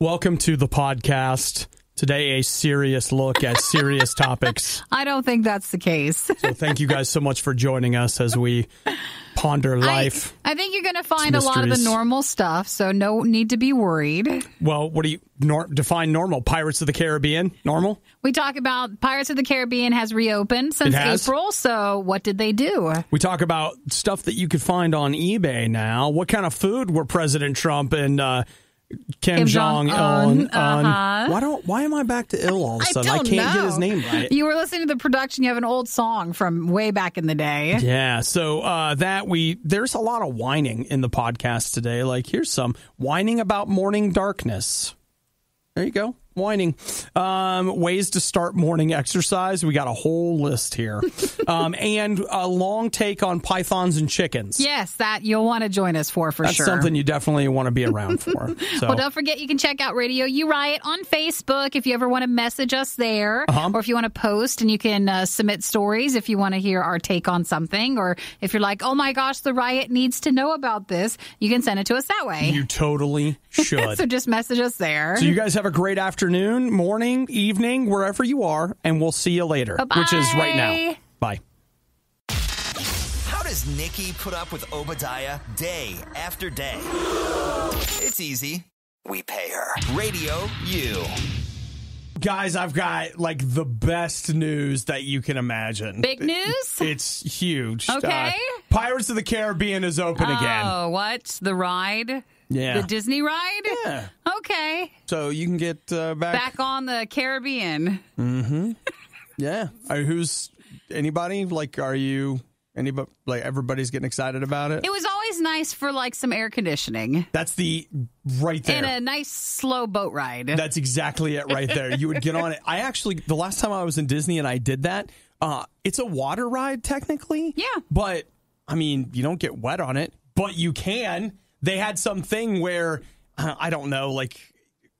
Welcome to the podcast. Today, a serious look at serious topics. I don't think that's the case. So, thank you guys so much for joining us as we ponder life. I, I think you're going to find a lot of the normal stuff, so no need to be worried. Well, what do you nor- define normal? Pirates of the Caribbean? Normal? We talk about Pirates of the Caribbean has reopened since has? April, so what did they do? We talk about stuff that you could find on eBay now. What kind of food were President Trump and uh, Kim, Kim Jong Jong-un, uh-huh. Why don't? Why am I back to ill all of a I sudden? I, don't can't get his know. name right. You were listening to the production. You have an old song from way back in the day. Yeah, so uh, that we there's a lot of whining in the podcast today. Like here's some whining about morning darkness. There you go, whining. Um, ways to start morning exercise. We got a whole list here, um, and a long take on pythons and chickens. Yes, that you'll want to join us for for That's sure. something you definitely want to be around for. So. Well, don't forget you can check out Radio U Riot on Facebook if you ever want to message us there, Uh-huh. or if you want to post and you can uh, submit stories if you want to hear our take on something, or if you're like, oh my gosh, the riot needs to know about this, you can send it to us that way. you totally should. so just message us there. So you guys have a great afternoon, morning, evening, wherever you are, and we'll see you later, which is right now. Bye. How does Nikki put up with Obadiah day after day? It's easy. We pay her. Radio U. Guys, I've got like the best news that you can imagine. Big news? It's huge. Uh, Okay. Pirates of the Caribbean is open again. Oh, what? The ride? Yeah. The Disney ride? Yeah. Okay. So you can get uh, back. Back on the Caribbean. Mhm. Yeah. Uh, who's anybody? Like, are you anybody? Like, everybody's getting excited about it. It was always nice for like some air conditioning That's the right there. and a nice slow boat ride. That's exactly it right there. You would get on it. I actually, the last time I was in Disney and I did that, uh, it's a water ride technically. Yeah. But, I mean, you don't get wet on it, but you can. They had something where, uh, I don't know, like,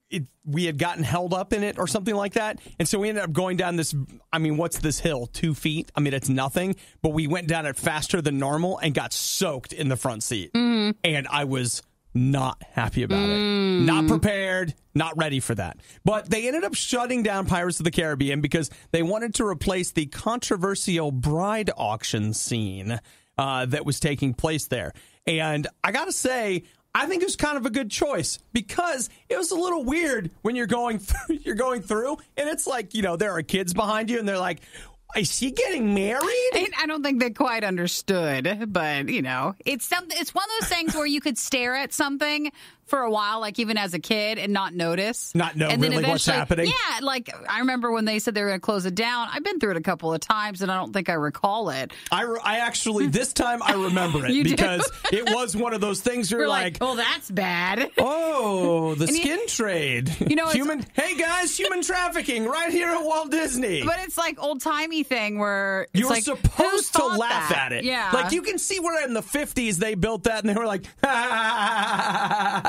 it, we had gotten held up in it or something like that. And so we ended up going down this, I mean, what's this hill? Two feet? I mean, it's nothing, but we went down it faster than normal and got soaked in the front seat. And I was not happy about it. Not prepared, not ready for that. But they ended up shutting down Pirates of the Caribbean because they wanted to replace the controversial bride auction scene uh, that was taking place there. And I got to say, I think it was kind of a good choice because it was a little weird when you're going through, you're going through and it's like, you know, there are kids behind you and they're like, is she getting married? I I don't think they quite understood, but you know, it's something. It's one of those things where you could stare at something for a while, like even as a kid, and not notice, Not know and then really what's happening? Yeah, like I remember when they said they were going to close it down. I've been through it a couple of times, and I don't think I recall it. I, re- I actually, this time I remember it because it was one of those things We're you're like, like, oh, that's bad. oh, the And you- skin trade. You know, it's- human, hey guys, human trafficking right here at Walt Disney. But it's like old timey thing where You're like, supposed to laugh that? at it. Yeah, Like you can see where in the 50s they built that and they were like,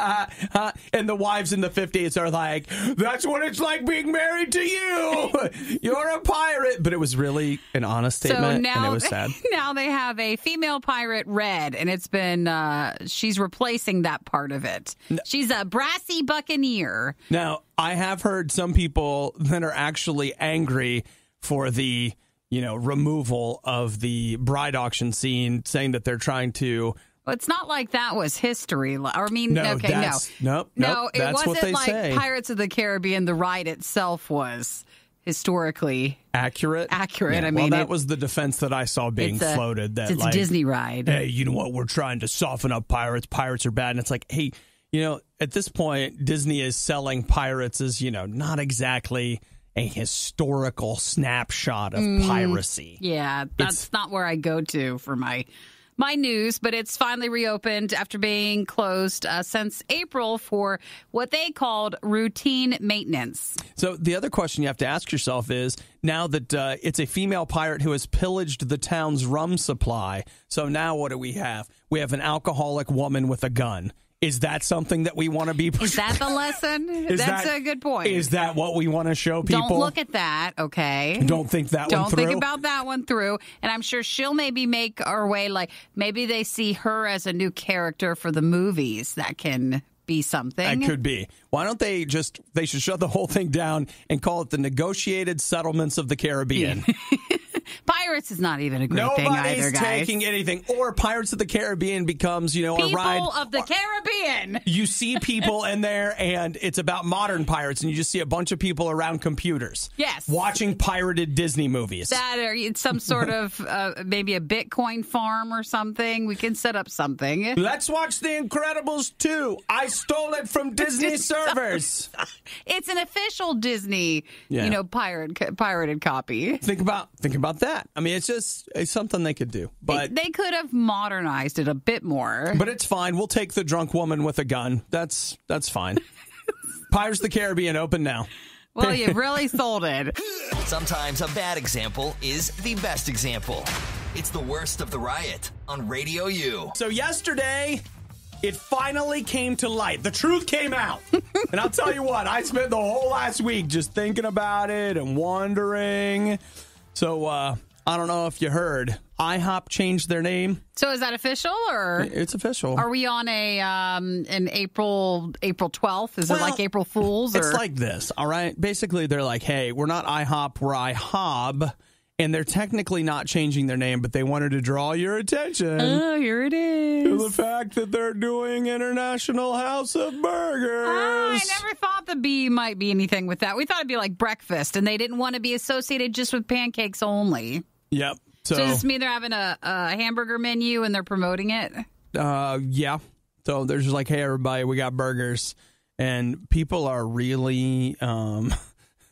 and the wives in the 50s are like, that's what it's like being married to you. You're a pirate. But it was really an honest So statement now, and it was sad. now they have a female pirate, Red, and it's been uh, she's replacing that part of it. She's a brassy buccaneer. Now, I have heard some people that are actually angry for the, you know, removal of the bride auction scene, saying that they're trying to. Well, it's not like that was history. I mean, No, okay, no, nope, no, nope, it that's what wasn't they like say. Pirates of the Caribbean. The ride itself was historically Accurate. Accurate, I well, mean, that it- was the defense that I saw being a, floated. That it's like, a Disney ride. hey, you know what? We're trying to soften up pirates. Pirates are bad. And it's like, hey, you know, at this point, Disney is selling pirates as, you know, not exactly a historical snapshot of Mm. piracy. Yeah, that's It's- not where I go to for my my news, but it's finally reopened after being closed uh, since April for what they called routine maintenance. So the other question you have to ask yourself is now that uh, it's a female pirate who has pillaged the town's rum supply. So now what do we have? We have an alcoholic woman with a gun. Is that something that we want to be? Is that the lesson? Is That's that- a good point. Is that what we want to show people? Don't look at that, okay? Don't think that Don't one through. think about that one through. And I'm sure she'll maybe make our way like maybe they see her as a new character for the movies that can be something. That could be. Why don't they just? They should shut the whole thing down and call it the negotiated settlements of the Caribbean. Pirates is not even a great Nobody's thing either, guys. taking anything. Or Pirates of the Caribbean becomes, you know, People a ride. of the Caribbean. you see people in there and it's about modern pirates and you just see a bunch of people around computers. Yes. Watching pirated Disney movies. That or it's some sort of uh, maybe a Bitcoin farm or something. We can set up something. Let's watch The Incredibles 2. I stole it from Disney servers. It's an official Disney, Yeah. you know, pirate pirated copy. Think about think about that. I mean, it's just it's something they could do. But they could have modernized it a bit more. but it's fine. We'll take the drunk woman with a gun. That's that's fine. Pirates of the Caribbean open now. well, you really sold it. Sometimes a bad example is the best example. It's the worst of the riot on Radio U. So yesterday, it finally came to light. The truth came out. and I'll tell you what, I spent the whole last week just thinking about it and wondering. So uh, I don't know if you heard, IHOP changed their name. So is that official or It's official. are we on a um an April April 12th? Is Well, it like April Fools or It's like this, all right? Basically, they're like, hey, we're not IHOP, we're IHOB. And they're technically not changing their name, but they wanted to draw your attention Oh, here it is. to the fact that they're doing International House of Burgers. Ah, I never thought the B might be anything with that. We thought it'd be like breakfast, and they didn't want to be associated just with pancakes only. Yep. So, does this mean they're having a, a hamburger menu and they're promoting it? Uh, yeah. So they're just like, hey, everybody, we got burgers, and people are really, um,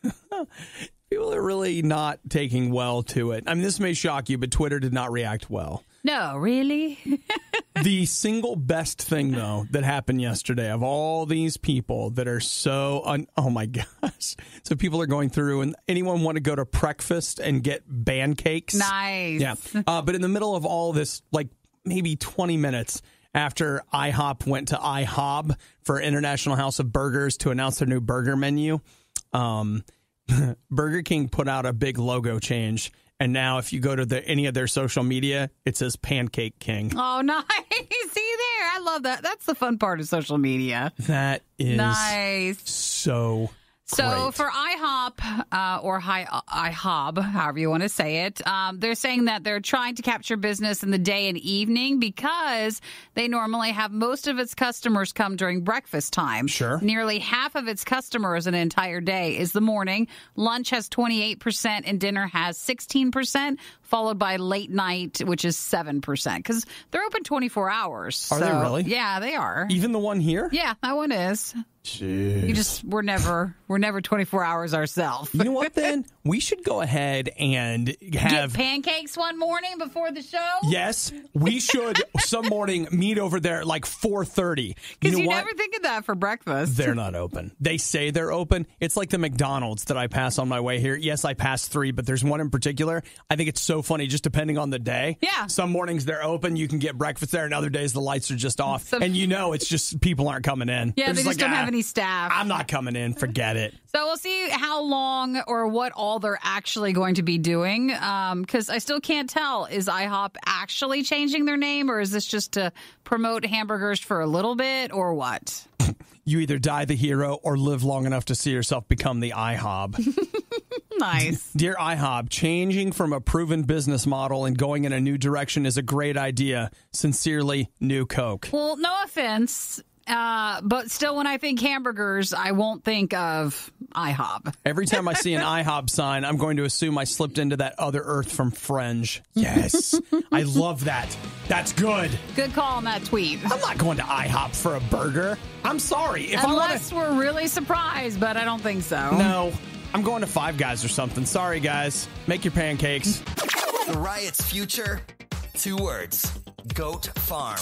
people are really not taking well to it. I mean, this may shock you, but Twitter did not react well. No, really? the single best thing though that happened yesterday of all these people that are so un- oh my gosh so people are going through and anyone want to go to breakfast and get band cakes nice. yeah uh, but in the middle of all this like maybe 20 minutes after IHOP went to IHOB for International House of Burgers to announce their new burger menu um, Burger King put out a big logo change and now if you go to the any of their social media it says Pancake King Oh, nice. See there. I love that. That's the fun part of social media. That is Nice. so. So great. for IHOP uh, or hi, IHOB, however you want to say it, um, they're saying that they're trying to capture business in the day and evening because they normally have most of its customers come during breakfast time. Sure. Nearly half of its customers an entire day is the morning. Lunch has 28% and dinner has 16%, followed by late night, which is 7%. Because they're open 24 hours. Are they really? Yeah, they are. even the one here. Yeah, that one is. You just we're never we're never 24 hours ourselves. You know what? Then we should go ahead and Get have. pancakes one morning before the show. Yes, we should some morning meet over there at like four thirty. because you you, know what? never think of that for breakfast. They're not open. They say they're open. It's like the McDonald's that I pass on my way here. Yes, I pass three, but there's one in particular. I think it's so funny, just depending on the day. Yeah. Some mornings they're open, you can get breakfast there, and other days the lights are just off, Some- and you know it's just people aren't coming in. yeah, They're they just like, don't "Ah, have any staff. I'm not coming in. Forget it. So we'll see how long or what all they're actually going to be doing. Um, because I still can't tell is IHOP actually changing their name, or is this just to promote hamburgers for a little bit, or what? You either die the hero or live long enough to see yourself become the IHOB. Nice. Dear IHOB, changing from a proven business model and going in a new direction is a great idea. Sincerely, New Coke. well, no offense. Uh, but still, when I think hamburgers, I won't think of IHOP. Every time I see an IHOP sign, I'm going to assume I slipped into that other Earth from Fringe. Yes, I love that. That's good. Good call on that tweet. I'm not going to IHOP for a burger. I'm sorry. If I Unless want we're really surprised, but I don't think so. No, I'm going to Five Guys or something. Sorry, guys. Make your pancakes. The riot's future? Two words Goat Farm.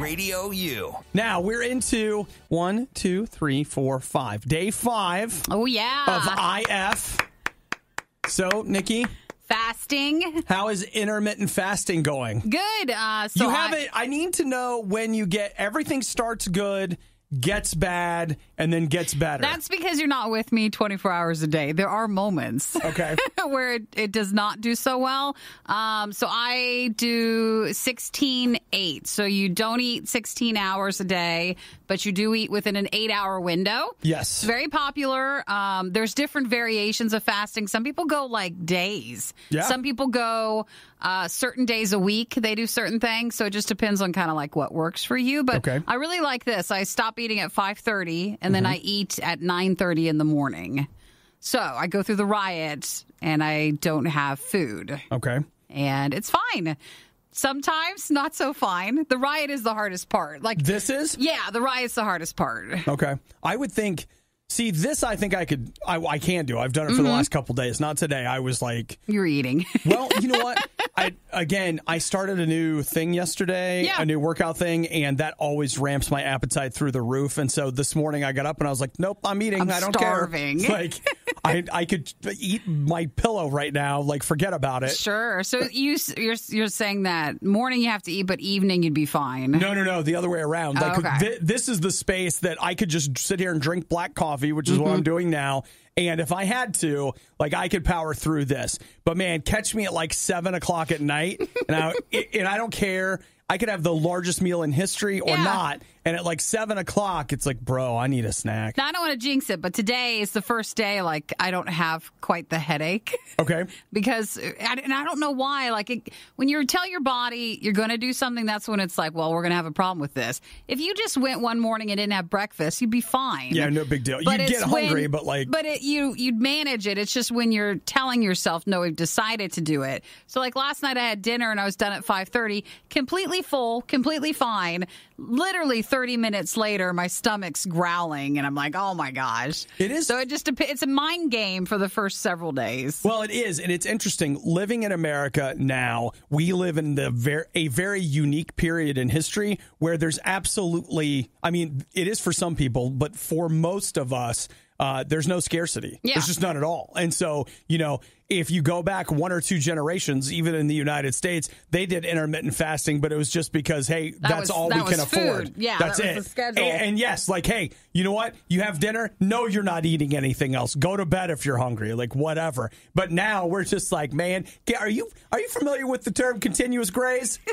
Radio U. Now we're into one, two, three, four, five. Day five Oh yeah. of IF. So, Nikki, Fasting. how is intermittent fasting going? Good. Uh, so you I- have it. I need to know when you get everything starts good gets bad, and then gets better. That's because you're not with me 24 hours a day. There are moments okay. where it, it does not do so well. Um, so I do 16 8. So you don't eat 16 hours a day, but you do eat within an eight hour window. Yes. Very popular. Um, there's different variations of fasting. Some people go like days. Yeah. Some people go uh, certain days a week. They do certain things. So it just depends on kind of like what works for you. But Okay. I really like this. I stop eating at 5:30 and then I eat at 9:30 in the morning. So I go through the riot and I don't have food Okay. and it's fine. Sometimes not so fine. The riot is the hardest part. Like This is yeah, the riot's the hardest part. okay. I would think. See, this I think I could. I, I can do. I've done it Mm-hmm. for the last couple days. Not today. I was like, You're eating. Well, you know what? I again, I started a new thing yesterday, Yeah. a new workout thing, and that always ramps my appetite through the roof. And so this morning I got up and I was like, "Nope, I'm eating. I'm I don't starving. care." Like, I I could eat my pillow right now. Like, forget about it. sure. So you you're you're saying that morning you have to eat, but evening you'd be fine. No, no, no. The other way around. Like, Oh, okay. thi- this is the space that I could just sit here and drink black coffee, which is what Mm-hmm. I'm doing now. And if I had to, like, I could power through this. But man, catch me at like seven o'clock at night, and I and I don't care. I could have the largest meal in history or Yeah. not, and at like seven o'clock, it's like, bro, I need a snack. Now I don't want to jinx it, but today is the first day like I don't have quite the headache. Okay. because uh, I- and I don't know why. Like it, when you tell your body you're going to do something, that's when it's like, well, we're going to have a problem with this. If you just went one morning and didn't have breakfast, you'd be fine. Yeah, no big deal. But You'd get hungry, when- but like, but it, you you'd manage it. It's just when you're telling yourself, no, we've decided to do it. So like last night, I had dinner and I was done at five thirty, completely full, completely fine. Literally thirty minutes later, my stomach's growling, and I'm like, oh my gosh. It is- So it just it's a mind game for the first several days. Well, it is, and it's interesting. Living in America now, we live in the ver- a very unique period in history where there's absolutely, I mean, it is for some people, but for most of us, uh, there's no scarcity. Yeah. There's just none at all. And so, you know, if you go back one or two generations, even in the United States, they did intermittent fasting, but it was just because, hey, that's was- all that we can food. afford. Yeah, that's that it. the schedule. And, and yes, like, hey, you know what? You have dinner. No, you're not eating anything else. Go to bed if you're hungry. Like whatever. But now we're just like, man, are you are you familiar with the term continuous graze?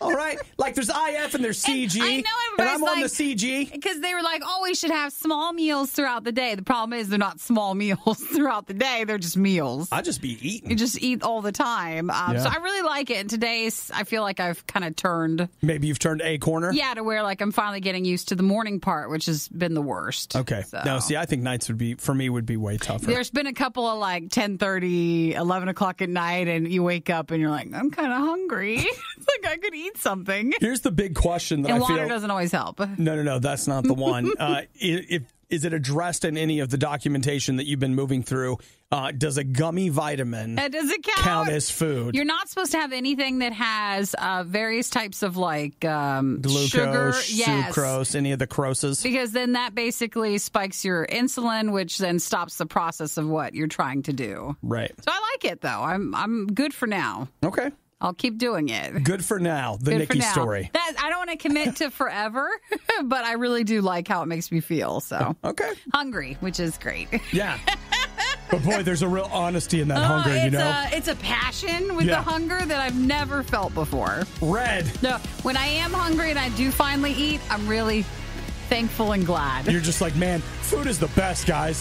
All right, like there's IF and there's CG, I know and I'm on like- the CG. Because they were like, oh, we should have small meals throughout the day. The problem is they're not small meals throughout the day. They're just meals. I just be eating. You just eat all the time. Um, Yeah. So I really like it. And today's, I feel like I've kind of turned, Maybe you've turned a corner. yeah, to where like I'm finally getting used to the morning part, which has been the worst. Okay. So. No, see, I think nights would be for me would be way tougher. There's been a couple of like 10 11 o'clock at night, and you wake up and you're like, I'm kind of hungry. it's like I could eat something. Here's the big question that And I water feel. doesn't always help. No, no, no, that's not the one. uh, if is it addressed in any of the documentation that you've been moving through? Uh, does a gummy vitamin And does it count? count as food? You're not supposed to have anything that has uh, various types of like um, Glucose, sugar, yes, sucrose, any of the croses? because then that basically spikes your insulin, which then stops the process of what you're trying to do. Right. So I like it though. I'm I'm good for now. Okay. I'll keep doing it. Good for now. The Good Nikki now. story. That I don't want to commit to forever, but I really do like how it makes me feel. So Okay. hungry, which is great. Yeah. but boy, there's a real honesty in that Oh, hunger, it's you know? a it's a passion with Yeah. the hunger that I've never felt before. Red. No, when I am hungry and I do finally eat, I'm really thankful and glad. You're just like, man, food is the best, guys.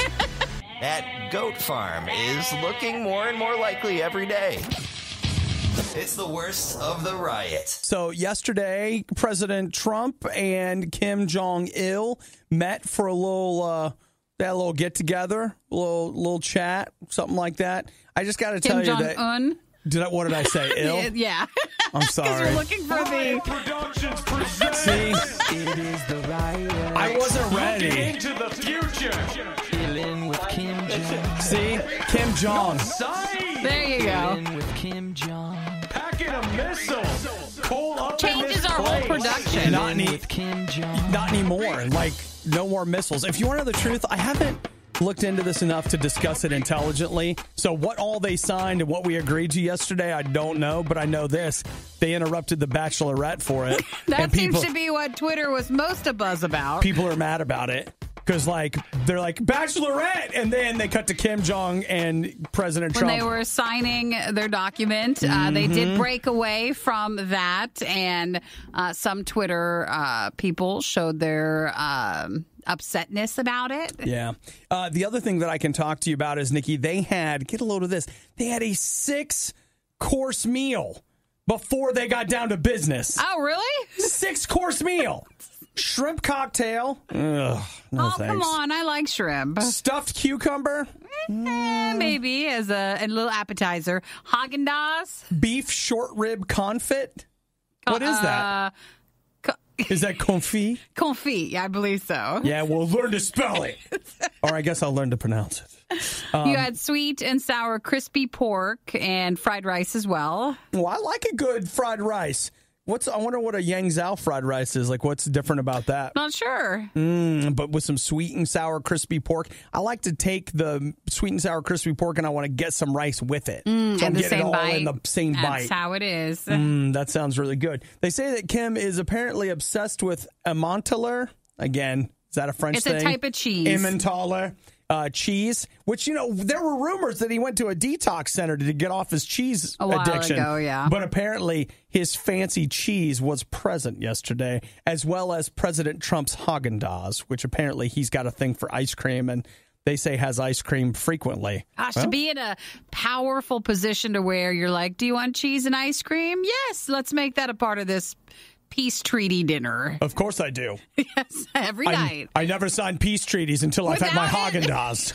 That goat farm is looking more and more likely every day. It's the worst of the riot. So yesterday, President Trump and Kim Jong Il met for a little uh, that little get together, little little chat, something like that. I just got to tell Kim you that. Un. Did I, what did I say? Ill. Yeah. I'm Because sorry. you're looking for the. Productions presents See, It is the riot. I wasn't Looking ready. into the future. Chillin' with Kim Jong. See, Kim Jong. Side. There you go. With Kim Jong. Packing a missile. Pull up in Changes this our whole production. Not any, With Kim Jong. not anymore. Like no more missiles. If you want to know the truth, I haven't. looked into this enough to discuss it intelligently. So, what all they signed and what we agreed to yesterday, I don't know, but I know this. They interrupted the Bachelorette for it. That and seems people, to be what Twitter was most abuzz about. people are mad about it. Because, like, they're like, Bachelorette! And then they cut to Kim Jong and President when Trump. they were signing their document, uh, they Mm-hmm. did break away from that, and uh, some Twitter uh, people showed their um, upsetness about it. Yeah. Uh, the other thing that I can talk to you about is, Nikki, they had, get a load of this, they had a six course meal before they got down to business. Oh, really? Six course meal. Shrimp cocktail. Ugh, no oh, thanks. come on! I like shrimp. Stuffed cucumber. Eh, maybe as a, a little appetizer. Haagen Dazs. Beef short rib confit. What is that? Uh, Is that confit? confit, Yeah, I believe so. Yeah, we'll learn to spell it. or I guess I'll learn to pronounce it. Um, you had sweet and sour crispy pork and fried rice as well. Well, I like a good fried rice. What's I wonder what a Yangzhou fried rice is like. What's different about that? Not sure. Mm, but with some sweet and sour crispy pork. I like to take the sweet and sour crispy pork and I want to get some rice with it. so I'm and the same it all bite. in the same That's bite. how it is. Mm, that sounds really good. They say that Kim is apparently obsessed with Emmentaler. Again, is that a French It's a type of cheese. Emmentaler. Uh, cheese, which you know, there were rumors that he went to a detox center to get off his cheese addiction. ago, yeah. But apparently, his fancy cheese was present yesterday, as well as President Trump's Haagen Dazs, which apparently he's got a thing for ice cream, and they say has ice cream frequently. Gosh, to be in a powerful position to where you're like, do you want cheese and ice cream? Yes, let's make that a part of this peace treaty dinner. Of course, I do. yes, every I, night. I never signed peace treaties until I've had my Without Haagen Dazs.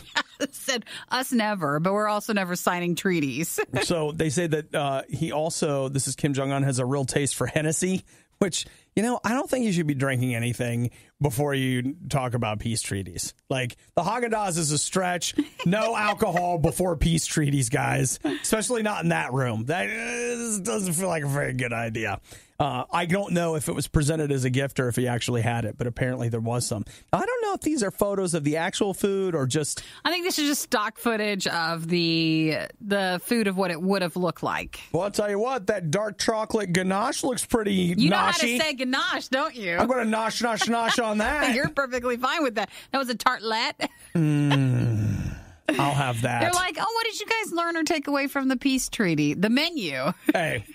Said us never, but we're also never signing treaties. so they say that uh, he also, this is Kim Jong Un, has a real taste for Hennessy, which, you know, I don't think you should be drinking anything before you talk about peace treaties. Like, the Haagen Dazs is a stretch. No alcohol before peace treaties, guys, especially not in that room. That uh, doesn't feel like a very good idea. Uh, I don't know if it was presented as a gift or if he actually had it, but apparently there was some. I don't know if these are photos of the actual food or just I think this is just stock footage of the the food of what it would have looked like. Well, I'll tell you what, that dark chocolate ganache looks pretty You know how to say ganache, don't you? I'm going to nosh, nosh, nosh on that. You're perfectly fine with that. That was a tartlet. I'll have that. They're like, oh, what did you guys learn or take away from the peace treaty? The menu. hey,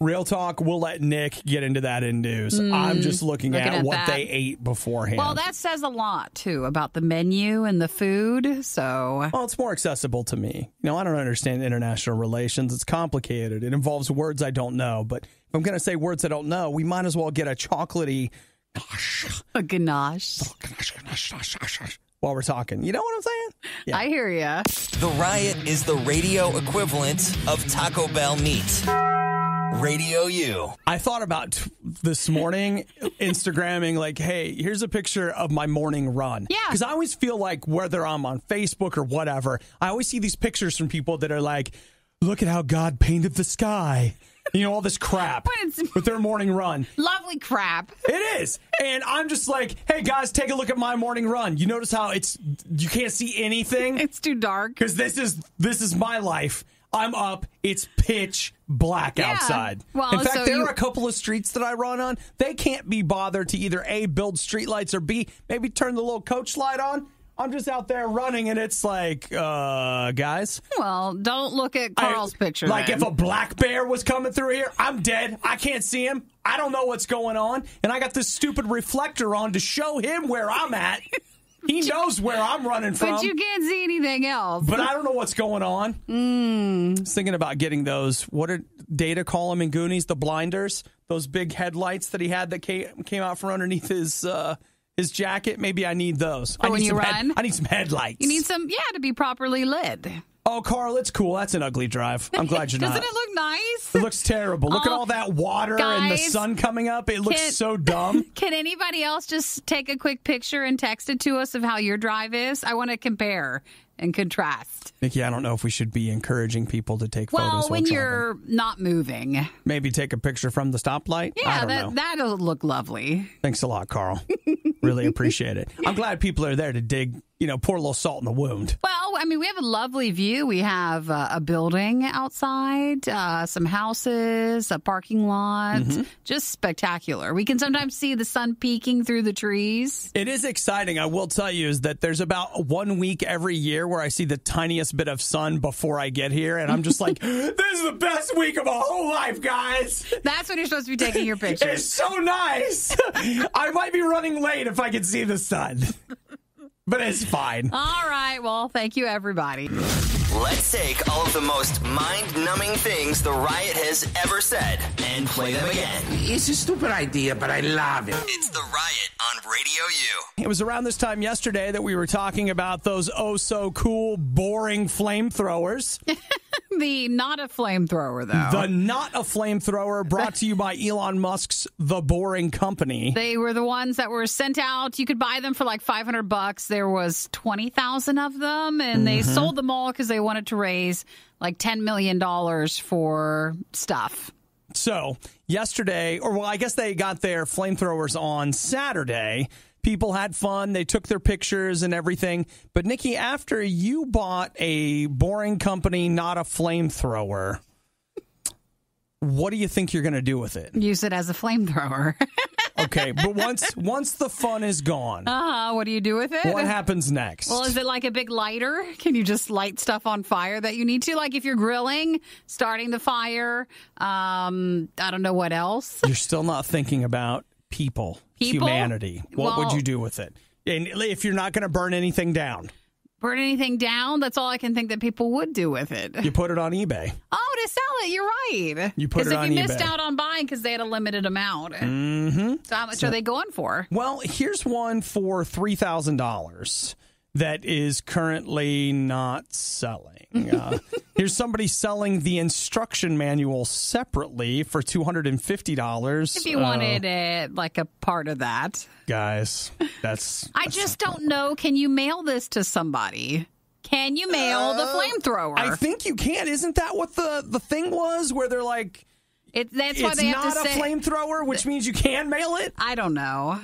real talk, we'll let Nick get into that in news. I'm just looking, Mm, looking at, at what that. they ate beforehand. Well, that says a lot too about the menu and the food. So Well, it's more accessible to me. You know, I don't understand international relations. It's complicated. It involves words I don't know. But if I'm going to say words I don't know, we might as well get a chocolatey a oh, ganache. Oh, while we're talking. You know what I'm saying? Yeah. I hear ya. The Riot is the radio equivalent of Taco Bell meat. Radio U. I thought about t- this morning Instagramming, like, hey, here's a picture of my morning run. Yeah. Because I always feel like whether I'm on Facebook or whatever, I always see these pictures from people that are like, look at how God painted the sky. You know, all this crap But with their morning run. Lovely crap. It is. And I'm just like, hey, guys, take a look at my morning run. You notice how it's, you can't see anything? It's too dark. Because this is, this is my life. I'm up. It's pitch black Yeah. outside. Well, In fact, so there you- are a couple of streets that I run on. They can't be bothered to either A, build streetlights or B, maybe turn the little coach light on. I'm just out there running and it's like, uh, guys. Well, don't look at I- Carl's picture. Like then. if a black bear was coming through here, I'm dead. I can't see him. I don't know what's going on. And I got this stupid reflector on to show him where I'm at. He knows where I'm running from. but you can't see anything else. But I don't know what's going on. Hmm. I was thinking about getting those. What did Data call them in Goonies? The blinders, those big headlights that he had that came, came out from underneath his uh, his jacket. Maybe I need those. I Oh, when need you some head- run? I need some headlights. you need some, yeah, to be properly lit. Oh, Carl, it's cool. That's an ugly drive. I'm glad you're not. Doesn't it look nice? It looks terrible. Look at Oh, all that water and the sun coming up. It looks can- so dumb. Can anybody else just take a quick picture and text it to us of how your drive is? I want to compare and contrast. Nikki, I don't know if we should be encouraging people to take Well, photos. while when you're not moving, maybe take a picture from the stoplight. I yeah, that that'll look lovely. Thanks a lot, Carl. really appreciate it. I'm glad people are there to dig, you know, pour a little salt in the wound. Well, I mean, we have a lovely view. We have uh, a building outside, uh, some houses, a parking lot. Mm-hmm. Just spectacular. We can sometimes see the sun peeking through the trees. It is exciting. I will tell you is that there's about one week every year where I see the tiniest bit of sun before I get here, and I'm just like, "This is the best week of my whole life, guys." That's when you're supposed to be taking your pictures. It's so nice. I might be running late if I can see the sun, but it's fine. All right. Well, thank you, everybody. Let's take all of the most mind numbing things the riot has ever said and play them again. It's a stupid idea, but I love it. It's the riot on Radio U. It was around this time yesterday that we were talking about those oh so cool, boring flamethrowers. The not a flamethrower, though. The not a flamethrower brought to you by Elon Musk's The Boring Company. They were the ones that were sent out. You could buy them for like 500 bucks. There was 20,000 of them and they Mm-hmm. sold them all cuz they wanted to raise like 10 million dollars for stuff. So, yesterday, or well, I guess they got their flamethrowers on Saturday. People had fun. They took their pictures and everything. But, Nikki, after you bought a boring company, not a flamethrower, what do you think you're going to do with it? Use it as a flamethrower. Okay, but once once the fun is gone, uh, what do you do with it? what happens next? Well, is it like a big lighter? Can you just light stuff on fire that you need to? Like if you're grilling, starting the fire. Um, I don't know what else. You're still not thinking about people, People? humanity. What would you do with it? And if you're not going to burn anything down, Burn anything down? That's all I can think that people would do with it. you put it on eBay. Oh, to sell it, you're right. You put it on eBay. Because if you missed out on buying because they had a limited amount. Mm-hmm. So how much are they going for? Well, here's one for three thousand dollars that is currently not selling. Uh, here's somebody selling the instruction manual separately for two hundred and fifty dollars. If you wanted it, like a part of that, guys, that's I just don't know. Can you mail this to somebody? Can you mail the flamethrower? Uh, I think you can. Isn't that what the the thing was? Where they're like, it, that's why it's they have not to a say. flamethrower, which means you can mail it. I don't know.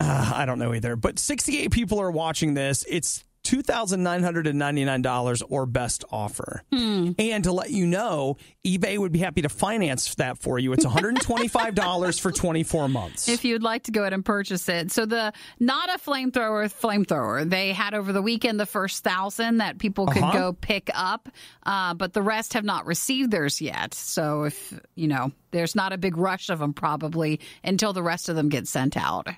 Uh, I don't know either. But 68 people are watching this. It's $2,999 or best offer. Hmm. And to let you know, eBay would be happy to finance that for you. It's $125 for 24 months. If you'd like to go ahead and purchase it. So the not a flamethrower flamethrower. They had over the weekend the first thousand that people could Uh-huh. go pick up, uh, but the rest have not received theirs yet. So if you know, there's not a big rush of them probably until the rest of them get sent out.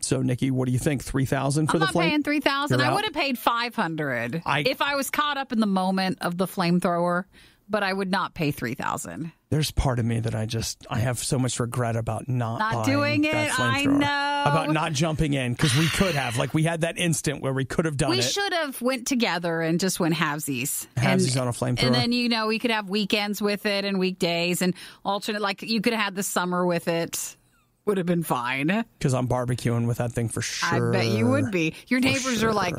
so, Nikki, what do you think? 3000 for I'm the flame? paying three thousand. You're I would have paid five hundred I- if I was caught up in the moment of the flamethrower, but I would not pay three thousand. There's part of me that I just I have so much regret about not Not doing it. I know. about not jumping in because we could have like we had that instant where we could have done We it. should have went together and just went halvesies. Halvesies and, on a flamethrower. And then you know we could have weekends with it and weekdays and alternate. Like you could have had the summer with it. Would have been fine. because I'm barbecuing with that thing for sure. I bet you would be. Your neighbors are like,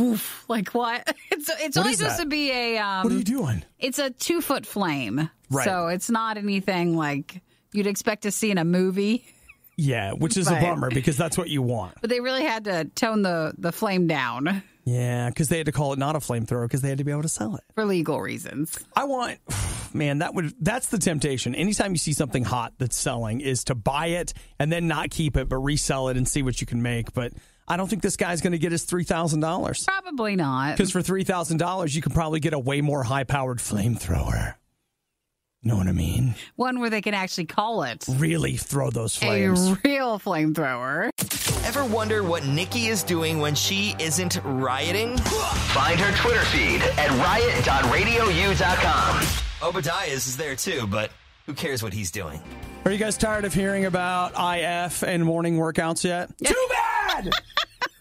Oof, like what? It's it's What only supposed that? to be a. Um, What are you doing? It's a two foot flame, Right. so it's not anything like you'd expect to see in a movie. Yeah, which is a bummer because that's what you want. But they really had to tone the the flame down Yeah, because they had to call it not a flamethrower because they had to be able to sell it. for legal reasons. I want, man, that would that's the temptation. Anytime you see something hot that's selling, is to buy it and then not keep it, but resell it and see what you can make. But I don't think this guy's going to get his three thousand dollars Probably not. because for three thousand dollars you can probably get a way more high powered flamethrower. Know what I mean? One where they can actually call it Really throw those flames. a flames. real flamethrower. Ever wonder what Nikki is doing when she isn't rioting? Find her Twitter feed at riot.radiou.com. Obadiah's is there too, but who cares what he's doing? Are you guys tired of hearing about IF and morning workouts yet? Too bad.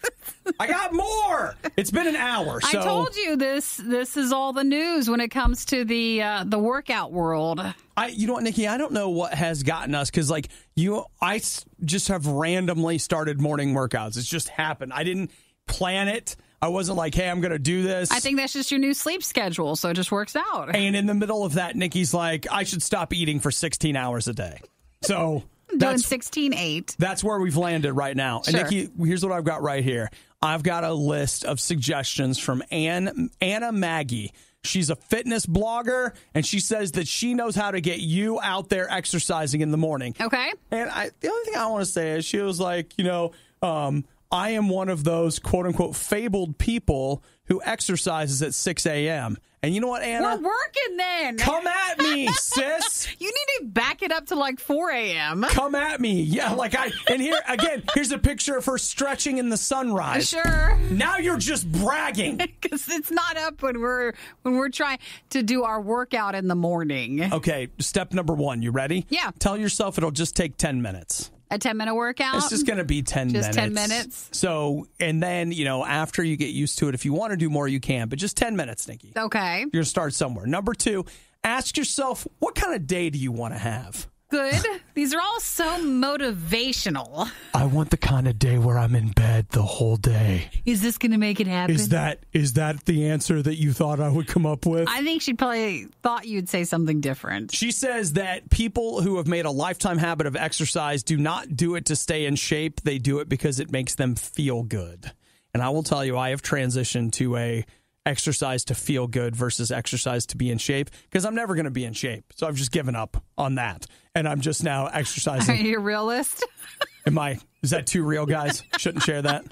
I got more. It's been an hour. So I told you this. This is all the news when it comes to the uh, the workout world. I, you know what, Nikki? I don't know what has gotten us because, like, you, I just have randomly started morning workouts. It's just happened. I didn't plan it. I wasn't like, hey, I'm going to do this. I think that's just your new sleep schedule, so it just works out. and in the middle of that, Nikki's like, I should stop eating for 16 hours a day. So Doing that's, sixteen eight. that's where we've landed right now. Sure. And Nikki, here's what I've got right here. I've got a list of suggestions from Ann, Anna Maggie. She's a fitness blogger, and she says that she knows how to get you out there exercising in the morning. Okay. And I, the only thing I want to say is she was like, you know, um, I am one of those quote unquote fabled people who exercises at 6 a.m. And you know what, Anna? We're working then. Come at me, sis. You need to back it up to like 4 a.m. Come at me. Yeah, like I, and here, again, here's a picture of her stretching in the sunrise. Sure. Now you're just bragging. Because it's not up when we're when we're trying to do our workout in the morning. Okay, step number one. You ready? Yeah. Tell yourself it'll just take 10 minutes. A 10 minute workout. It's just going to be 10 Just minutes. 10 minutes? So, and then, you know, after you get used to it, if you want to do more, you can, but just 10 minutes, Nikki. Okay. You're going to start somewhere. Number two, ask yourself, what kind of day do you want to have? Good. These are all so motivational. I want the kind of day where I'm in bed the whole day. Is this going to make it happen? Is that is that the answer that you thought I would come up with? I think she probably thought you'd say something different. She says that people who have made a lifetime habit of exercise do not do it to stay in shape. They do it because it makes them feel good. And I will tell you, I have transitioned to a exercise to feel good versus exercise to be in shape because I'm never going to be in shape. So I've just given up on that. And I'm just now Are exercising. you a realist? Am I, is that too real, guys? Shouldn't share that.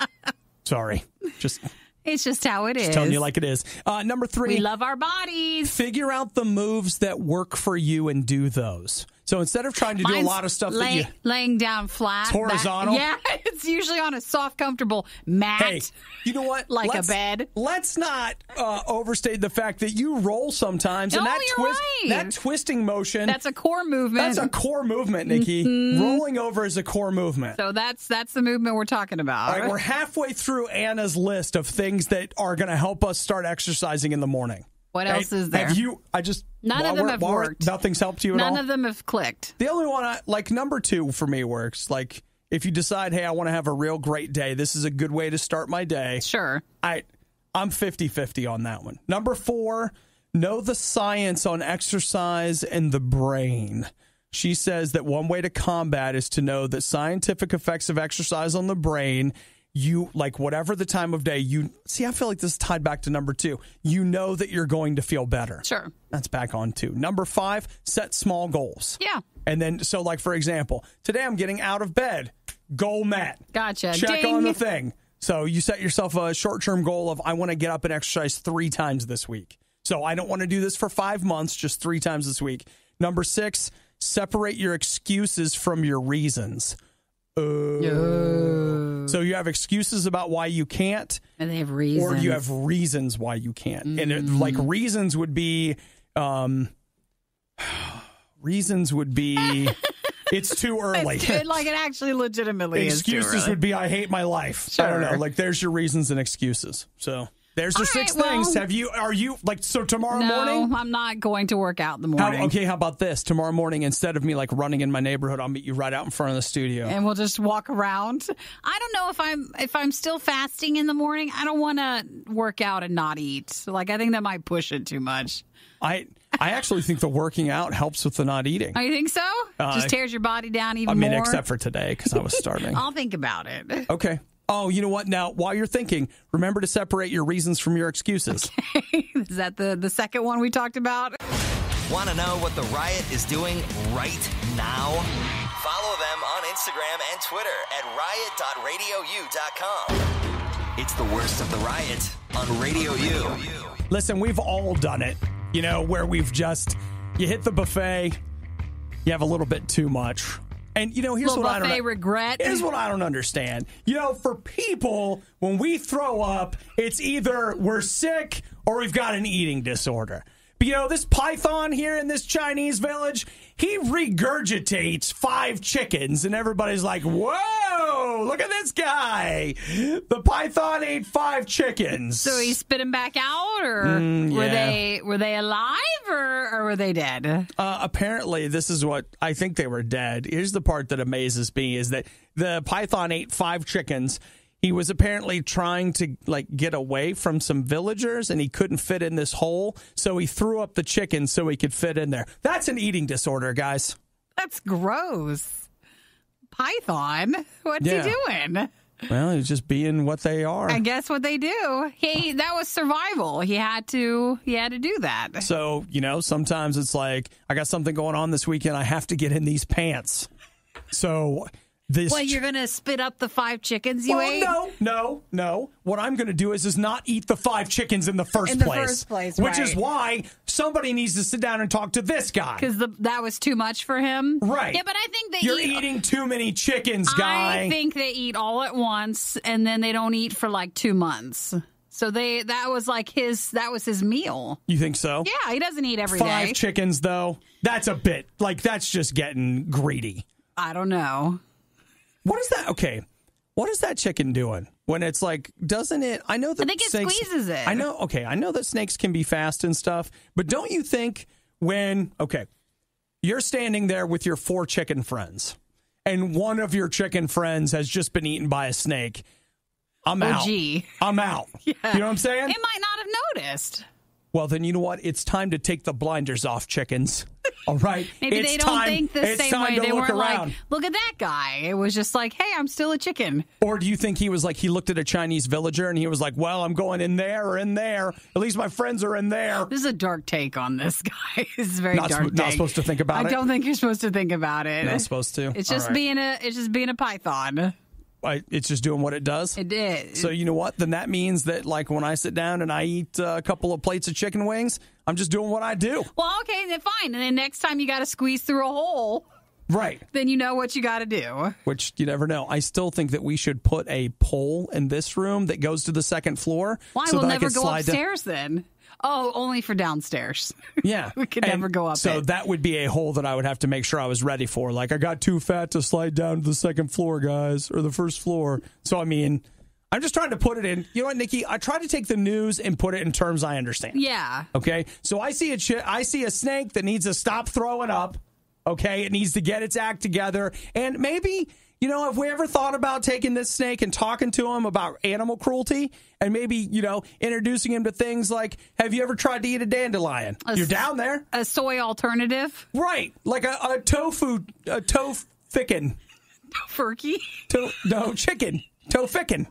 Sorry. Just It's just how it is. telling you like it is. Uh, number three. we love our bodies. figure out the moves that work for you and do those. So instead of trying to do a lot of stuff that lay- you laying down flat. It's horizontal? That- yeah, it's usually on a soft, comfortable mat. Hey, you know what? Like a Let's- bed. Let's not uh, overstate the fact that you roll sometimes, and that twist, right. that twisting motion. That's a core movement. that's a core movement, Nikki. Rolling over is a core movement. so that's that's the movement we're talking about. All right, we're halfway through Anna's list of things that are going to help us start exercising in the morning. What else is there? Have you? I just None of them have worked. Nothing's helped you at all. None of them have clicked. The only one, I, like number two for me works. Like if you decide, hey, I want to have a real great day, this is a good way to start my day. Sure. I, I'm 50 50 on that one. Number four, know the science on exercise and the brain. She says that one way to combat is to know the scientific effects of exercise on the brain. You, like, whatever the time of day, you see, I feel like this is tied back to number two. You know that you're going to feel better. Sure. That's back on two. Number five, set small goals. Yeah. And then, so like for example, today I'm getting out of bed. Goal met. Gotcha. Check Ding. on the thing. So you set yourself a short term goal of I want to get up and exercise three times this week. So I don't want to do this for five months, just three times this week. Number six, separate your excuses from your reasons. Uh, so you have excuses about why you can't, And they have reasons. or you have reasons why you can't. And it, like reasons would be, um, reasons would be, it's too early. It's good, like it actually legitimately is. too excuses would be I hate my life. I don't know. Like there's your reasons and excuses. So there's your All six right, well- things. Have you are you like so tomorrow No, morning? I'm not going to work out in the How, morning. okay, how about this? Tomorrow morning, instead of me like running in my neighborhood, I'll meet you right out in front of the studio. and we'll just walk around. I don't know if I'm if I'm still fasting in the morning. I don't want to work out and not eat. Like I think that might push it too much. I I actually think the working out helps with the not eating. Oh, you think so? Uh, just tears your body down even more. I mean, more. except for today because I was starving. I'll think about it. okay. Oh, you know what? Now, while you're thinking, remember to separate your reasons from your excuses. Is that the the second one we talked about? Want to know what the riot is doing right now? Follow them on Instagram and Twitter at riot.radiou.com. It's the worst of the riot on Radio U. Listen, we've all done it. You know, where we've just you hit the buffet, you have a little bit too much. And you know, here's Little what I don't regret. Here's what I don't understand. You know, for people, when we throw up, it's either we're sick or we've got an eating disorder. But you know, this python here in this Chinese village, he regurgitates five chickens, and everybody's like, whoa, look at this guy. The python ate five chickens. So he spit them back out, or were Mm, yeah. they were they alive, or, or were they dead? Uh, apparently, this is what I think they were dead. Here's the part that amazes me is that the python ate five chickens. He was apparently trying to like get away from some villagers and he couldn't fit in this hole, so he threw up the chicken so he could fit in there. That's an eating disorder, guys. That's gross. Python? What's Yeah. he doing? Well, he's just being what they are. I guess what they do. He that was survival. He had to he had to do that. So, you know, sometimes it's like, I got something going on this weekend. I have to get in these pants. So, this. Well, you're gonna spit up the five chickens you Well, ate? no, no, no. What I'm going to do is is not eat the five chickens in the first In the place. first place, which is why somebody needs to sit down and talk to this guy. Because that was too much for him. Right. Yeah, but I think they You're eat. eating too many chickens, guy. I think they eat all at once, and then they don't eat for like two months. So they that was like his that was his meal. you think so? Yeah, he doesn't eat every day. Five chickens, though. That's a bit like that's just getting greedy. I don't know. What is that? Okay. What is that chicken doing when it's like, doesn't it? I know that I think it snakes, squeezes it. I know. Okay. I know that snakes can be fast and stuff, but don't you think when, okay, you're standing there with your four chicken friends and one of your chicken friends has just been eaten by a snake, I'm Oh, out. gee. I'm out. You know what I'm saying? It might not have noticed. Well, then you know what? It's time to take the blinders off, chickens. All right. Maybe It's they don't time- think the same way. They weren't around. like, look at that guy. It was just like, hey, I'm still a chicken. Or do you think he was like he looked at a Chinese villager and he was like, "Well, I'm going in there or in there. At least my friends are in there." This is a dark take on this guy. It's a very Not dark. sp- not supposed to think about I it? I don't think you're supposed to think about it. Not supposed to. It's just right. being a. It's just being a python. I, it's just doing what it does. It did. so you know what? Then that means that like when I sit down and I eat a couple of plates of chicken wings, I'm just doing what I do. well, okay, then fine. And then next time you got to squeeze through a hole, Right. then you know what you got to do. Which you never know. I still think that we should put a pole in this room that goes to the second floor. Why so we'll that I never can go slide down- upstairs then? Oh, only for downstairs. Yeah. We could never go up So it. that would be a hole that I would have to make sure I was ready for. Like, I got too fat to slide down to the second floor, guys, or the first floor. So, I mean, I'm just trying to put it in. You know what, Nikki? I try to take the news and put it in terms I understand. Yeah. Okay. So I see a chi- I see a snake that needs to stop throwing up. Okay. It needs to get its act together. And maybe, you know, have we ever thought about taking this snake and talking to him about animal cruelty and maybe, you know, introducing him to things like, have you ever tried to eat a dandelion? A You're down there. A soy alternative. Right. Like a, a tofu, a toficken. Furky. To, no, chicken. Toficken.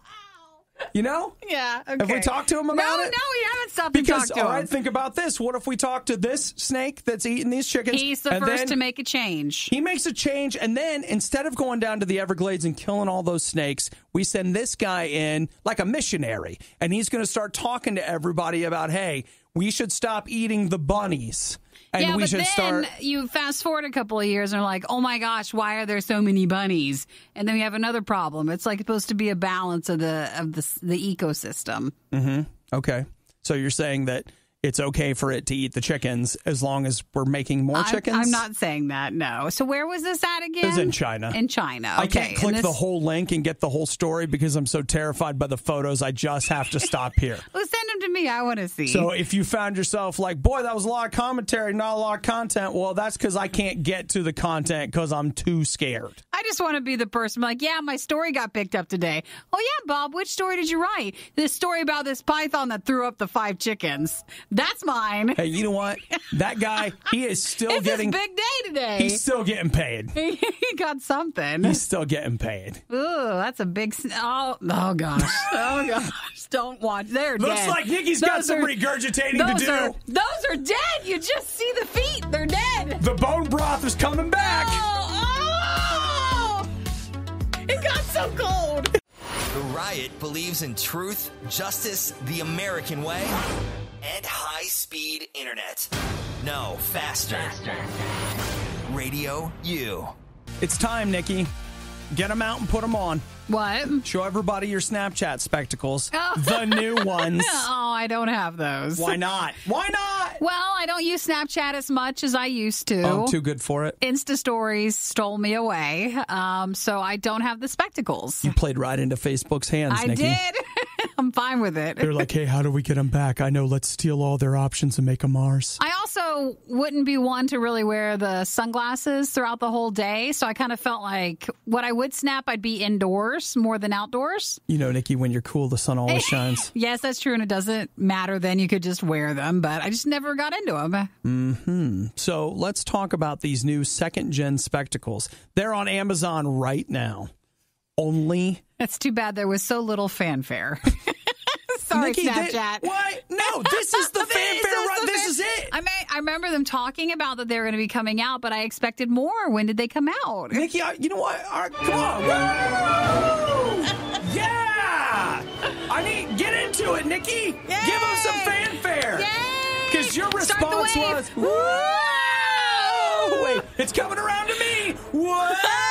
You know? Yeah. Okay. Have we talked to him about no, it? No, we haven't stopped Because, to talk to all him. think about this. What if we talk to this snake that's eating these chickens? He's the first to make a change. He makes a change, and then instead of going down to the Everglades and killing all those snakes, we send this guy in like a missionary, and he's going to start talking to everybody about, hey, we should stop eating the bunnies, and yeah, we but should then start. you fast forward a couple of years and are like, oh my gosh, why are there so many bunnies? And then we have another problem. It's like supposed to be a balance of the of the the ecosystem. Mm-hmm. Okay, so you're saying that it's okay for it to eat the chickens as long as we're making more chickens? I'm, not saying that. No. So where was this at again? was in China. In China. Okay. I can't click the whole link and get the whole story because I'm so terrified by the photos. I just have to stop here. Them to me. I want to see. So if you found yourself like, boy, that was a lot of commentary, not a lot of content, well, that's because I can't get to the content because I'm too scared. I just want to be the person like, yeah, my story got picked up today. Oh yeah, Bob, which story did you write? This story about this python that threw up the five chickens. That's mine. Hey, you know what? That guy, he is still it's getting. big day today. He's still getting paid. he got something. He's still getting paid. Ooh, that's a big. sn- Oh, oh gosh. Oh gosh. Don't watch. They're Looks dead. like Nikki's got some are- regurgitating to do. Are, those are dead. You just see the feet. They're dead. The bone broth is coming back. Oh, oh! It got so cold. The riot believes in truth, justice, the American way, and high speed internet. No, faster. Radio U. It's time, Nikki. Get them out and put them on. What? Show everybody your Snapchat spectacles. Oh. The new ones. Oh, I don't have those. Why not? Why not? Well, I don't use Snapchat as much as I used to. Oh, I'm too good for it. Insta stories stole me away. Um, so I don't have the spectacles. You played right into Facebook's hands, I Nikki. did. I'm fine with it. They're like, hey, how do we get them back? I know, let's steal all their options and make them ours. I also wouldn't be one to really wear the sunglasses throughout the whole day. So I kind of felt like what I would snap, I'd be indoors more than outdoors. You know, Nikki, when you're cool, the sun always shines. Yes, that's true. And it doesn't matter then. You could just wear them, but I just never got into them. Hmm. So let's talk about these new second gen spectacles. They're on Amazon right now. Only That's too bad there was so little fanfare. Sorry, Nikki, they- Snapchat. what? No, this is the This fanfare. is right? the This fan- is it. I may, I remember them talking about that they were going to be coming out, but I expected more. When did they come out? Nikki, I, you know what? Right, come on. Yeah! I need get into it, Nikki. Give them some fanfare. Yay! Because your response was, whoa! Wait, it's coming around to me. Whoa! It's back!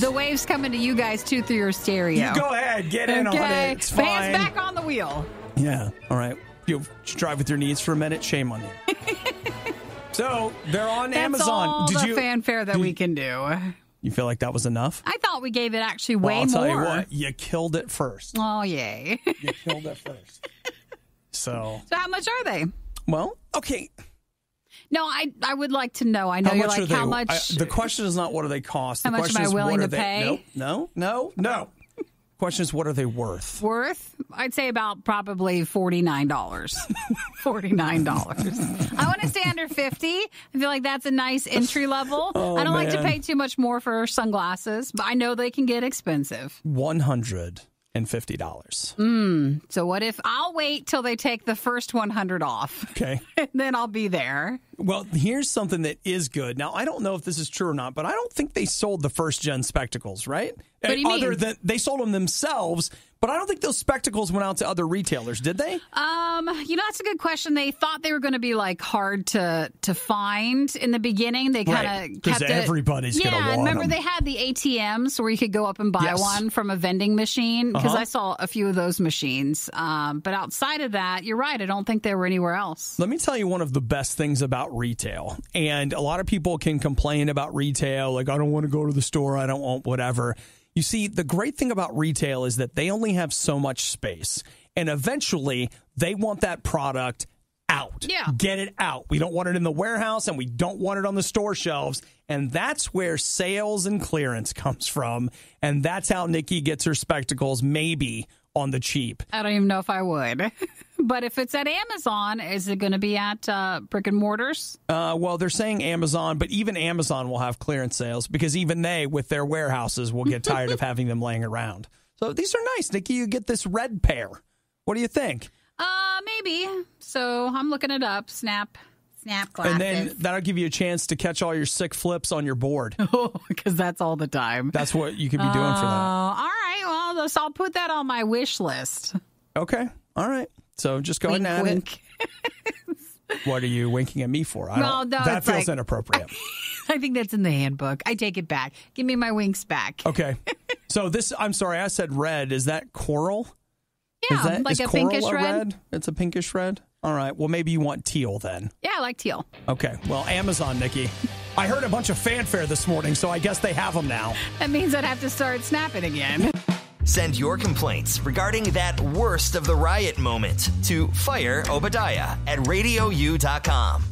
The wave's coming to you guys too through your stereo. you go ahead, get in on okay, it. It's fine. back on the wheel. Yeah. All right. You drive with your knees for a minute. Shame on you. so they're on That's Amazon. all Did the you fanfare that we can do. You feel like that was enough? I thought we gave it actually Well, way I'll tell more. you what. You killed it first. Oh yay! You killed it first. So, so how much are they? well, okay. No, I I would like to know. I know How you're much like how much. I- the question is not what do they cost. How the much question am I is willing what to are they, pay? No, no, no, no. question is what are they worth? worth? I'd say about probably forty nine dollars. forty nine dollars. I want to stay under fifty. I feel like that's a nice entry level. Oh, I don't like to Oh, pay too much more for sunglasses, but I know they can get expensive. One hundred and fifty dollars. Hmm. So what if I'll wait till they take the first one hundred off, Okay. and then I'll be there. Well, here's something that is good. Now, I don't know if this is true or not, but I don't think they sold the first gen spectacles, right? What do you Other mean? than they sold them themselves, but I don't think those spectacles went out to other retailers, did they? Um, you know that's a good question. They thought they were going to be like hard to to find in the beginning. They kind Right, of kept it. everybody's yeah. gonna and want remember 'em. they had the ATMs where you could go up and buy Yes. one from a vending machine because Uh-huh. I saw a few of those machines. Um, but outside of that, you're right. I don't think they were anywhere else. Let me tell you one of the best things about retail. And a lot of people can complain about retail, like, I don't want to go to the store, I don't want whatever. You see, the great thing about retail is that they only have so much space. And eventually, they want that product out. Yeah. Get it out. We don't want it in the warehouse and we don't want it on the store shelves. And that's where sales and clearance comes from. And that's how Nikki gets her spectacles, maybe on the cheap. I don't even know if I would. but if it's at Amazon, is it going to be at uh, brick and mortars? Uh, well, they're saying Amazon, but even Amazon will have clearance sales because even they, with their warehouses, will get tired of having them laying around. So these are nice, Nikki. You get this red pair. What do you think? Uh, maybe. So I'm looking it up. Snap, snap glasses. And then that'll give you a chance to catch all your sick flips on your board. because that's all the time. That's what you could be doing for Oh, that. all right. Well, so I'll put that on my wish list. Okay. All right. So just go Wink, ahead and wink. it. What are you winking at me for? I Well, don't, no, that feels like- inappropriate. I think that's in the handbook. I take it back. Give me my winks back. Okay. So this, I'm sorry, I said red. Is that coral? yeah, Is that like a pinkish a red. It's a pinkish red. All right. Well, maybe you want teal then. Yeah, I like teal. Okay. Well, Amazon, Nikki. I heard a bunch of fanfare this morning, so I guess they have them now. That means I'd have to start snapping again. Send your complaints regarding that worst of the riot moment to Fire Obadiah at radiou.com.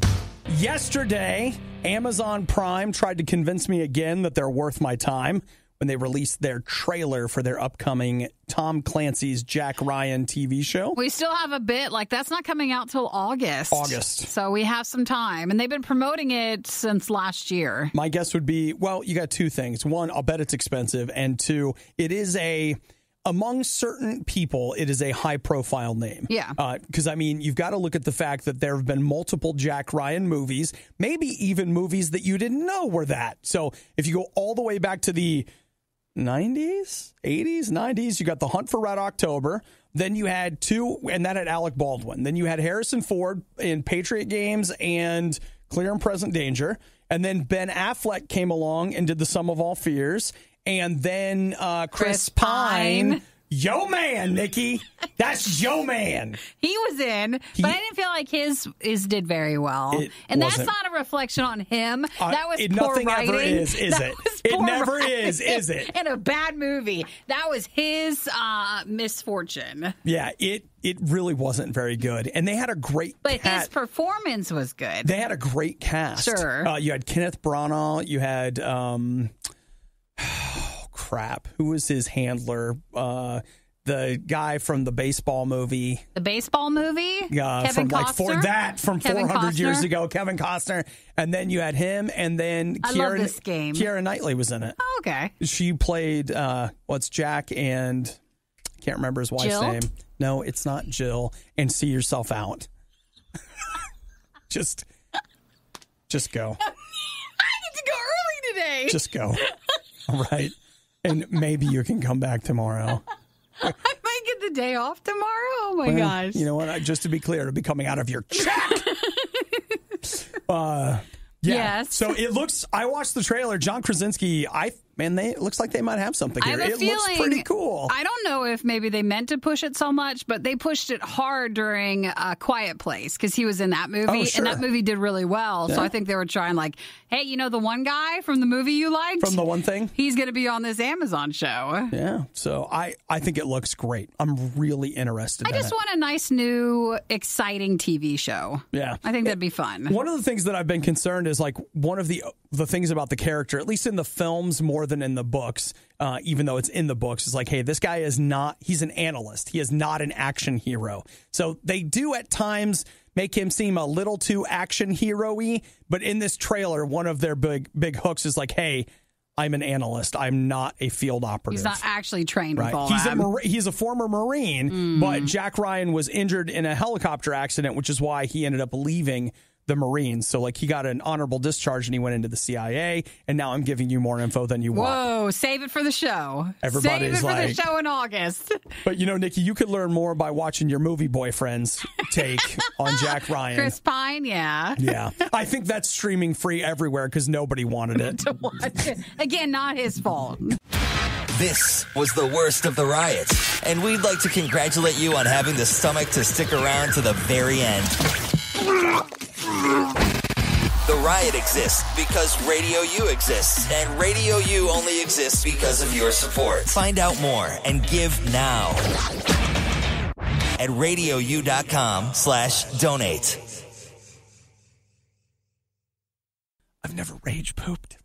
Yesterday, Amazon Prime tried to convince me again that they're worth my time when they released their trailer for their upcoming Tom Clancy's Jack Ryan TV show. we still have a bit. Like that's not coming out till August. August. So we have some time, and they've been promoting it since last year. My guess would be well, you got two things. One, I'll bet it's expensive. And two, it is a, among certain people, it is a high profile name. Yeah. Uh, because, I mean, you've got to look at the fact that there have been multiple Jack Ryan movies, maybe even movies that you didn't know were that. So if you go all the way back to the 90s, 80s, 90s, you got The Hunt for Red October. Then you had two, and that had Alec Baldwin. Then you had Harrison Ford in Patriot Games and Clear and Present Danger. And then Ben Affleck came along and did The Sum of All Fears. And then uh, Chris, Chris Pine. Pine. Yo man, Nikki. That's yo man. He was in, but I didn't feel like his is did very well. And that's wasn't. not a reflection on him. Uh, that was it- poor nothing writing. ever is, is That it? It never writing. is, is it? In a bad movie. That was his uh, misfortune. Yeah, it it really wasn't very good. And they had a great But cat- his performance was good. They had a great cast. Sure. Uh, you had Kenneth Branagh. You had um, crap. Who was his handler? Uh, the guy from the baseball movie. the baseball movie. Kevin from like for that from Kevin 400 years ago, Kevin Costner, and then you had him, and then I Keira, this game. Keira Knightley was in it. Oh, okay. She played uh, what's Jack and can't remember his wife's Jill? name. No, it's not Jill. And see yourself out. just, just go. I need to go early today. Just go. All right. And maybe you can come back tomorrow. I might get the day off tomorrow. Oh my Well, gosh. You know what? I- Just to be clear, it'll be coming out of your check. uh, yeah. Yes. So it looks. I watched the trailer. John Krasinski. I man, they it looks like they might have something here. it feeling, looks pretty cool. I don't know if maybe they meant to push it so much, but they pushed it hard during a Quiet Place because he was in that movie, Oh, sure. and that movie did really well. So I think they were trying, like, hey, you know, the one guy from the movie you liked, From the one thing. he's going to be on this Amazon show. Yeah. So I I think it looks great. I'm really interested. I in just it. want a nice new exciting TV show. Yeah. I think that'd be fun. One of the things that I've been concerned is like one of the the things about the character, at least in the films more than in the books, uh, even though it's in the books, It's like, hey, this guy is not. He's an analyst. He is not an action hero. So they do at times make him seem a little too action hero-y. But in this trailer, one of their big big hooks is like, hey, I'm an analyst. I'm not a field operative. He's not actually trained with Right. all He's a. Mar- he's a former Marine, but Jack Ryan was injured in a helicopter accident, which is why he ended up leaving the Marines. So like he got an honorable discharge and he went into the CIA. And now I'm giving you more info than you want. Whoa, save it for the show. Everybody's save it for like- the show in August. But you know, Nikki, you could learn more by watching your movie boyfriend's take on Jack Ryan. Chris Pine, yeah. Yeah, I think that's streaming free everywhere because nobody wanted it. Again, not his fault. This was the worst of the riots, and we'd like to congratulate you on having the stomach to stick around to the very end. The riot exists because Radio U exists, and Radio U only exists because of your support. Find out more and give now at radiou.com slash donate. I've never rage pooped.